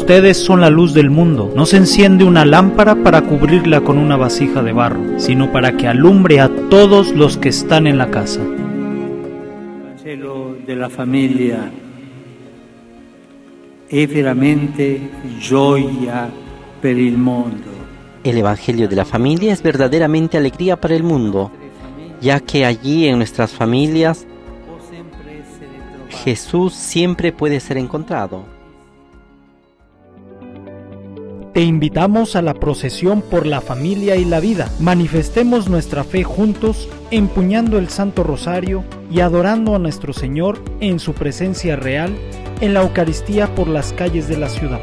ustedes son la luz del mundo. No se enciende una lámpara para cubrirla con una vasija de barro, sino para que alumbre a todos los que están en la casa. Vangelo veramente gioia per il mondo. El Evangelio de la familia es verdaderamente alegría para el mundo, ya que allí en nuestras familias. Jesús siempre puede ser encontrado. Te invitamos a la procesión por la familia y la vida. Manifestemos nuestra fe juntos, empuñando el Santo Rosario y adorando a nuestro Señor en su presencia real en la Eucaristía por las calles de la ciudad.